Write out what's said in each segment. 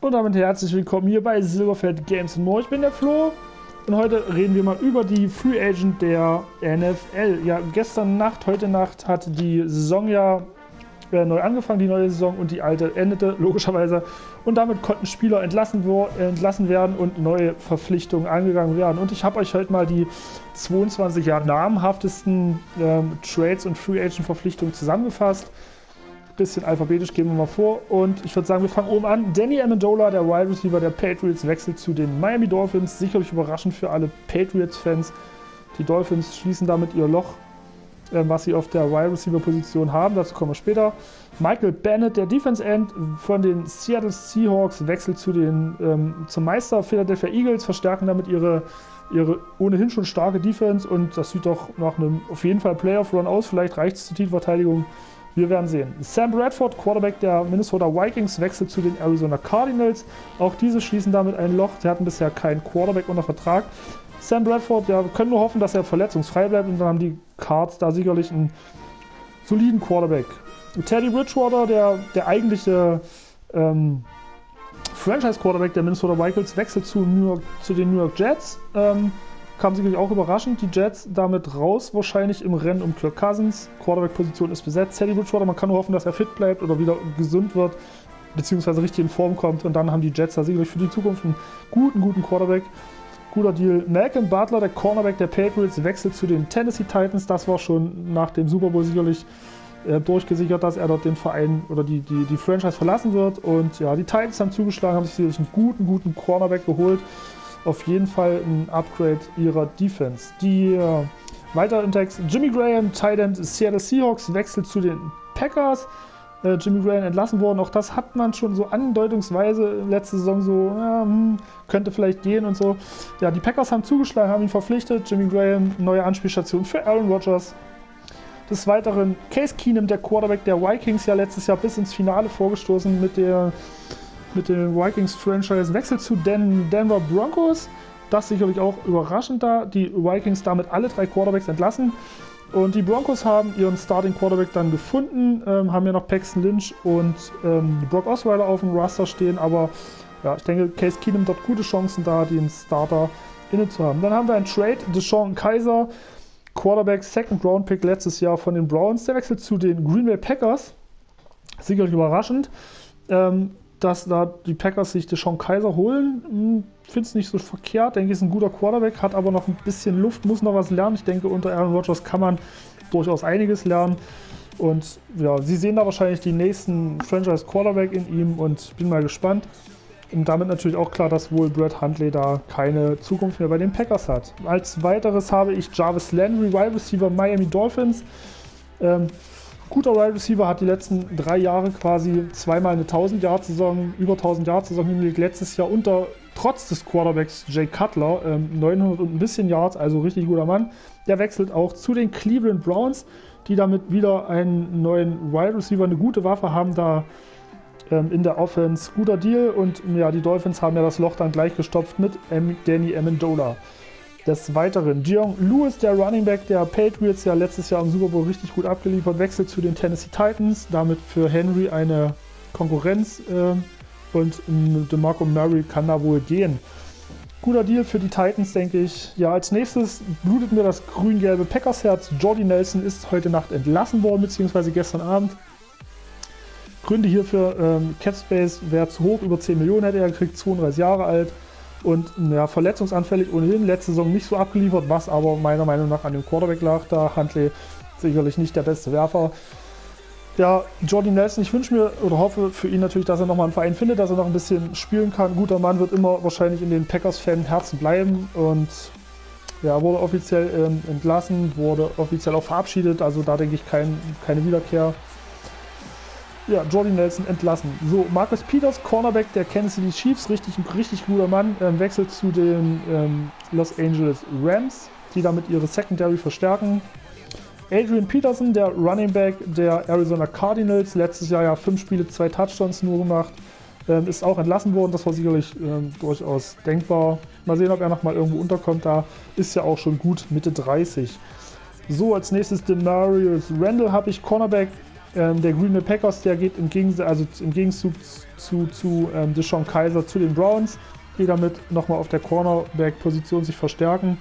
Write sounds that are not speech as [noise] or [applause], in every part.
Und damit herzlich willkommen hier bei Silverfeld Games More. Ich bin der Flo und heute reden wir mal über die Free Agent der NFL. Ja, gestern Nacht, heute Nacht hat die Saison ja äh, neu angefangen, die neue Saison, und die alte endete, logischerweise. Und damit konnten Spieler entlassen, entlassen werden und neue Verpflichtungen angegangen werden. Und ich habe euch heute mal die 22 ja, namhaftesten ähm, Trades und Free Agent Verpflichtungen zusammengefasst bisschen alphabetisch gehen wir mal vor. Und ich würde sagen, wir fangen oben an. Danny Amendola, der Wide Receiver der Patriots, wechselt zu den Miami Dolphins. Sicherlich überraschend für alle Patriots-Fans. Die Dolphins schließen damit ihr Loch, äh, was sie auf der Wide Receiver-Position haben. Dazu kommen wir später. Michael Bennett, der Defense End von den Seattle Seahawks, wechselt zu den, ähm, zum Meister Philadelphia Eagles, verstärken damit ihre ihre ohnehin schon starke Defense und das sieht doch nach einem auf jeden Fall Playoff-Run aus. Vielleicht reicht es zur Titelverteidigung. Wir werden sehen. Sam Bradford, Quarterback der Minnesota Vikings, wechselt zu den Arizona Cardinals. Auch diese schließen damit ein Loch. Sie hatten bisher keinen Quarterback unter Vertrag. Sam Bradford, ja, wir können nur hoffen, dass er verletzungsfrei bleibt und dann haben die Cards da sicherlich einen soliden Quarterback. Teddy Bridgewater, der, der eigentliche ähm, Franchise-Quarterback der Minnesota Vikings, wechselt zu, York, zu den New York Jets. Ähm, kam sicherlich auch überraschend. Die Jets damit raus, wahrscheinlich im Rennen um Kirk Cousins. Quarterback-Position ist besetzt. Teddy Bridgewater, man kann nur hoffen, dass er fit bleibt oder wieder gesund wird, beziehungsweise richtig in Form kommt. Und dann haben die Jets da sicherlich für die Zukunft einen guten, guten Quarterback. Guter Deal. Malcolm Butler, der Cornerback der Patriots, wechselt zu den Tennessee Titans. Das war schon nach dem Super Bowl sicherlich äh, durchgesichert, dass er dort den Verein oder die, die, die Franchise verlassen wird. Und ja, die Titans haben zugeschlagen, haben sich sicherlich einen guten, guten Cornerback geholt auf jeden Fall ein Upgrade ihrer Defense. Die äh, weiter im Text: Jimmy Graham, Tight End Seattle Seahawks, wechselt zu den Packers. Äh, Jimmy Graham entlassen worden. Auch das hat man schon so andeutungsweise letzte Saison so, ja, hm, könnte vielleicht gehen und so. Ja, die Packers haben zugeschlagen, haben ihn verpflichtet. Jimmy Graham, neue Anspielstation für Aaron Rodgers. Des Weiteren Case Keenum, der Quarterback der Vikings, ja letztes Jahr bis ins Finale vorgestoßen mit der mit dem Vikings-Franchise wechselt zu den Denver Broncos. Das sicherlich auch überraschend da. Die Vikings damit alle drei Quarterbacks entlassen. Und die Broncos haben ihren Starting Quarterback dann gefunden, ähm, haben ja noch Paxton Lynch und ähm, Brock Osweiler auf dem Raster stehen, aber ja, ich denke, Case Keenum dort gute Chancen da, den Starter inne zu haben. Dann haben wir einen Trade, Deshaun Kaiser, Quarterback, Second Round Pick letztes Jahr von den Browns, der wechselt zu den Green Bay Packers. Sicherlich überraschend. Ähm, dass da die Packers sich Deshaun Kaiser holen. Hm, Finde es nicht so verkehrt. Denke, ist ein guter Quarterback, hat aber noch ein bisschen Luft, muss noch was lernen. Ich denke, unter Aaron Rodgers kann man durchaus einiges lernen. Und ja, sie sehen da wahrscheinlich die nächsten Franchise Quarterback in ihm und bin mal gespannt. Und damit natürlich auch klar, dass wohl Brad Huntley da keine Zukunft mehr bei den Packers hat. Als weiteres habe ich Jarvis Landry, Wide Receiver Miami Dolphins. Ähm, guter Wide Receiver, hat die letzten drei Jahre quasi zweimal eine 1000-Yard-Saison, über 1000-Yard-Saison hingelegt. Letztes Jahr unter, trotz des Quarterbacks Jay Cutler, ähm, 900 und ein bisschen Yards, also richtig guter Mann. Der wechselt auch zu den Cleveland Browns, die damit wieder einen neuen Wide Receiver, eine gute Waffe haben, da ähm, in der Offense. Guter Deal und ja, die Dolphins haben ja das Loch dann gleich gestopft mit Danny Amendola. Des Weiteren, Dion Lewis, der Running Back der Patriots, ja letztes Jahr im Super Bowl richtig gut abgeliefert, wechselt zu den Tennessee Titans, damit für Henry eine Konkurrenz äh, und äh, DeMarco Murray kann da wohl gehen. Guter Deal für die Titans, denke ich. Ja, als nächstes blutet mir das grün-gelbe Packersherz. Jordy Nelson ist heute Nacht entlassen worden, beziehungsweise gestern Abend. Gründe hierfür, ähm, Capspace wäre zu hoch, über 10 Millionen hätte er gekriegt, 32 Jahre alt und ja, verletzungsanfällig ohnehin letzte Saison nicht so abgeliefert, was aber meiner Meinung nach an dem Quarterback lag. Da Huntley sicherlich nicht der beste Werfer. Ja, Jordi Nelson, ich wünsche mir oder hoffe für ihn natürlich, dass er nochmal einen Verein findet, dass er noch ein bisschen spielen kann. Guter Mann wird immer wahrscheinlich in den Packers-Fan-Herzen bleiben und ja, wurde offiziell ähm, entlassen, wurde offiziell auch verabschiedet, also da denke ich kein, keine Wiederkehr ja, Jordy Nelson entlassen. So, Marcus Peters, Cornerback der Kansas City Chiefs, richtig, richtig guter Mann, ähm, wechselt zu den ähm, Los Angeles Rams, die damit ihre Secondary verstärken. Adrian Peterson, der Running Back der Arizona Cardinals, letztes Jahr ja fünf Spiele, zwei Touchdowns nur gemacht, ähm, ist auch entlassen worden. Das war sicherlich ähm, durchaus denkbar. Mal sehen, ob er nochmal irgendwo unterkommt. Da ist ja auch schon gut Mitte 30. So, als nächstes Demarius Randall habe ich Cornerback Ähm, der Green Bay Packers, der geht im, Gegens also im Gegenzug zu, zu ähm, Deshaun Kaiser zu den Browns, die damit nochmal auf der Cornerback-Position sich verstärken.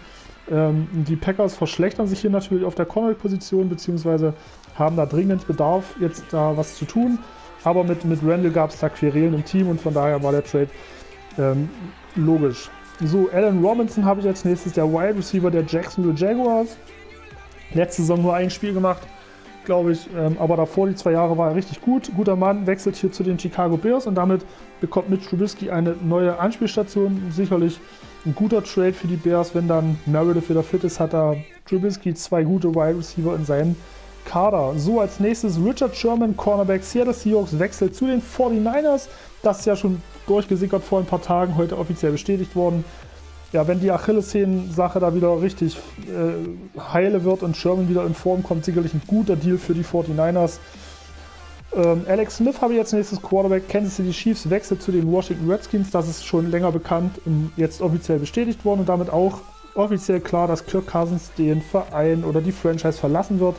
Ähm, die Packers verschlechtern sich hier natürlich auf der Cornerback-Position, beziehungsweise haben da dringend Bedarf, jetzt da was zu tun. Aber mit, mit Randall gab es da Querelen im Team und von daher war der Trade ähm, logisch. So, Alan Robinson habe ich als nächstes, der Wide Receiver der Jacksonville Jaguars. Letzte Saison nur ein Spiel gemacht, glaube ich, ähm, aber davor die zwei Jahre war er richtig gut. Guter Mann, wechselt hier zu den Chicago Bears und damit bekommt Mitch Trubisky eine neue Anspielstation. Sicherlich ein guter Trade für die Bears, wenn dann Meredith wieder fit ist, hat er Trubisky zwei gute Wide Receiver in seinem Kader. So, als nächstes Richard Sherman, Cornerback Seattle Seahawks, wechselt zu den 49ers. Das ist ja schon durchgesickert vor ein paar Tagen, heute offiziell bestätigt worden. Ja, wenn die Achillessehnen-Sache da wieder richtig äh, heile wird und Sherman wieder in Form kommt, sicherlich ein guter Deal für die 49ers. Ähm, Alex Smith habe ich jetzt nächstes Quarterback. Kansas City Chiefs wechselt zu den Washington Redskins. Das ist schon länger bekannt und jetzt offiziell bestätigt worden und damit auch offiziell klar, dass Kirk Cousins den Verein oder die Franchise verlassen wird.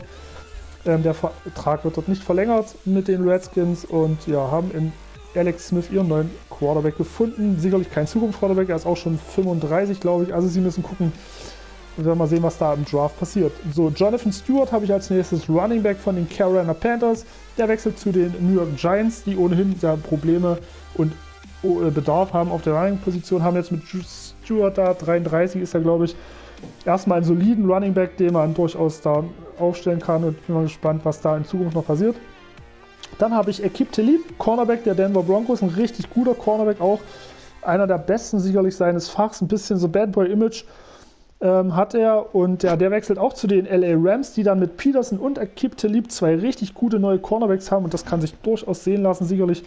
Ähm, der Vertrag wird dort nicht verlängert mit den Redskins und ja, haben in Alex Smith ihren neuen Quarterback gefunden. Sicherlich kein Zukunftsquarterback, er ist auch schon 35, glaube ich. Also sie müssen gucken. Wir werden mal sehen, was da im Draft passiert. So, Jonathan Stewart habe ich als nächstes Running Back von den Carolina Panthers. Der wechselt zu den New York Giants, die ohnehin sehr Probleme und oh, äh, Bedarf haben auf der Running-Position. Haben jetzt mit Stewart da, 33 ist er, glaube ich, erstmal einen soliden Running Back, den man durchaus da aufstellen kann. Und bin mal gespannt, was da in Zukunft noch passiert. Dann habe ich Ekip Talib, Cornerback der Denver Broncos, ein richtig guter Cornerback auch. Einer der besten sicherlich seines Fachs, ein bisschen so Bad Boy Image ähm, hat er. Und ja, der wechselt auch zu den LA Rams, die dann mit Peterson und Ekip Talib zwei richtig gute neue Cornerbacks haben. Und das kann sich durchaus sehen lassen, sicherlich.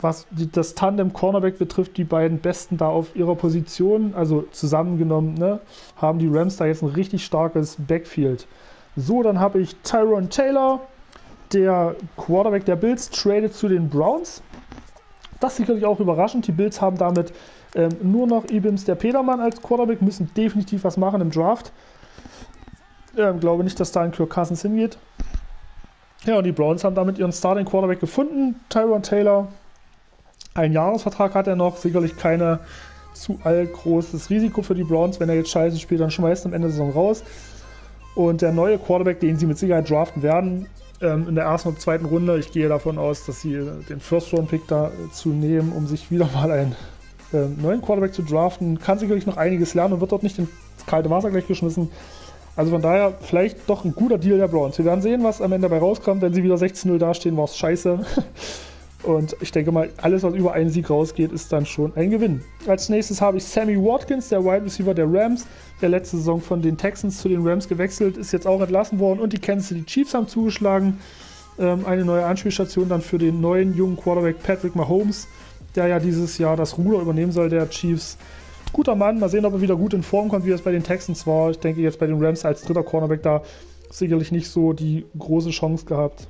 Was die, das Tandem Cornerback betrifft, die beiden Besten da auf ihrer Position, also zusammengenommen, ne, haben die Rams da jetzt ein richtig starkes Backfield. So, dann habe ich Tyron Taylor, der Quarterback der Bills tradet zu den Browns. Das ist sicherlich auch überraschend. Die Bills haben damit ähm, nur noch Ibims der Petermann als Quarterback, müssen definitiv was machen im Draft. Ähm, glaube nicht, dass da ein Kirk Cousins hingeht. Ja, und die Browns haben damit ihren Starting Quarterback gefunden, Tyron Taylor. Ein Jahresvertrag hat er noch, sicherlich keine zu allgroßes Risiko für die Browns. Wenn er jetzt scheiße spielt, dann schmeißt er am Ende der Saison raus. Und der neue Quarterback, den sie mit Sicherheit draften werden, ähm, in der ersten und zweiten Runde. Ich gehe davon aus, dass sie den First-Round-Pick da äh, zu nehmen, um sich wieder [laughs] mal einen äh, neuen Quarterback zu draften. Kann sicherlich noch einiges lernen und wird dort nicht ins kalte Wasser gleich geschmissen. Also von daher vielleicht doch ein guter Deal der Browns. Wir werden sehen, was am Ende dabei rauskommt. Wenn sie wieder 16-0 dastehen, war es scheiße. [laughs] Und ich denke mal, alles, was über einen Sieg rausgeht, ist dann schon ein Gewinn. Als nächstes habe ich Sammy Watkins, der Wide Receiver der Rams, der letzte Saison von den Texans zu den Rams gewechselt, ist jetzt auch entlassen worden und die Kansas City Chiefs haben zugeschlagen. Ähm, eine neue Anspielstation dann für den neuen jungen Quarterback Patrick Mahomes, der ja dieses Jahr das Ruder übernehmen soll, der Chiefs. Guter Mann, mal sehen, ob er wieder gut in Form kommt, wie es bei den Texans war. Ich denke jetzt bei den Rams als dritter Cornerback da sicherlich nicht so die große Chance gehabt.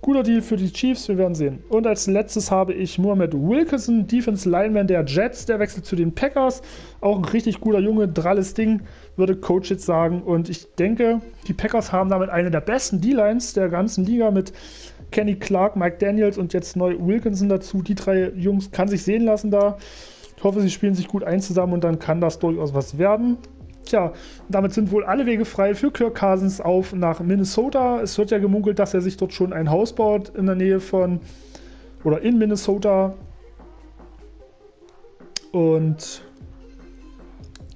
Guter Deal für die Chiefs, wir werden sehen. Und als letztes habe ich Mohamed Wilkinson, Defense Lineman der Jets, der wechselt zu den Packers. Auch ein richtig guter Junge, dralles Ding, würde Coach jetzt sagen. Und ich denke, die Packers haben damit eine der besten D-Lines der ganzen Liga mit Kenny Clark, Mike Daniels und jetzt neu Wilkinson dazu. Die drei Jungs kann sich sehen lassen da. Ich hoffe, sie spielen sich gut ein zusammen und dann kann das durchaus was werden. Tja, damit sind wohl alle Wege frei für Kirk Cousins auf nach Minnesota. Es wird ja gemunkelt, dass er sich dort schon ein Haus baut in der Nähe von oder in Minnesota. Und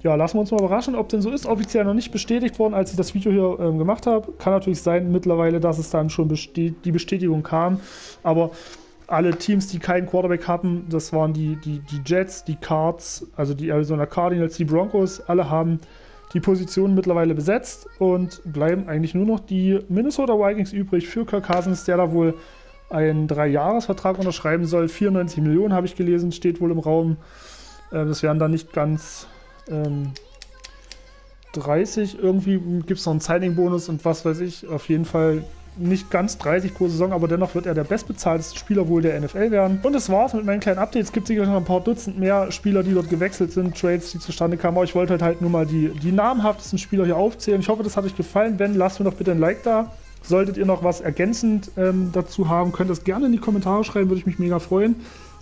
ja, lassen wir uns mal überraschen, ob denn so ist. Offiziell noch nicht bestätigt worden, als ich das Video hier ähm, gemacht habe. Kann natürlich sein mittlerweile, dass es dann schon besti die Bestätigung kam. Aber alle Teams, die keinen Quarterback hatten, das waren die, die, die Jets, die Cards, also die Arizona Cardinals, die Broncos, alle haben die Positionen mittlerweile besetzt und bleiben eigentlich nur noch die Minnesota Vikings übrig für Kirk Cousins, der da wohl einen Dreijahresvertrag unterschreiben soll. 94 Millionen habe ich gelesen, steht wohl im Raum. Äh, das wären dann nicht ganz ähm, 30. Irgendwie gibt es noch einen Signing-Bonus und was weiß ich. Auf jeden Fall nicht ganz 30 pro Saison, aber dennoch wird er der bestbezahlteste Spieler wohl der NFL werden. Und das war's mit meinen kleinen Updates. Es gibt sicher noch ein paar Dutzend mehr Spieler, die dort gewechselt sind, Trades, die zustande kamen. Aber ich wollte halt, halt nur mal die, die namhaftesten Spieler hier aufzählen. Ich hoffe, das hat euch gefallen. Wenn, lasst mir doch bitte ein Like da. Solltet ihr noch was ergänzend ähm, dazu haben, könnt ihr es gerne in die Kommentare schreiben, würde ich mich mega freuen.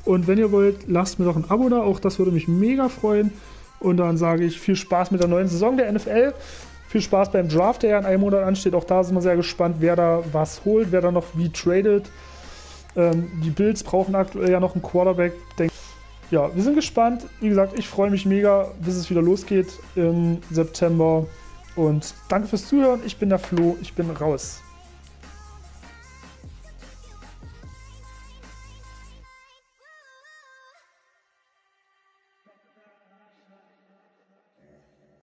Und wenn ihr wollt, lasst mir doch ein Abo da, auch das würde mich mega freuen. Und dann sage ich viel Spaß mit der neuen Saison der NFL. Viel Spaß beim Draft, der ja in einem Monat ansteht. Auch da sind wir sehr gespannt, wer da was holt, wer da noch wie tradet. Ähm, die Bills brauchen aktuell ja noch einen Quarterback. Denk ja, wir sind gespannt. Wie gesagt, ich freue mich mega, bis es wieder losgeht im September. Und danke fürs Zuhören. Ich bin der Flo. Ich bin raus.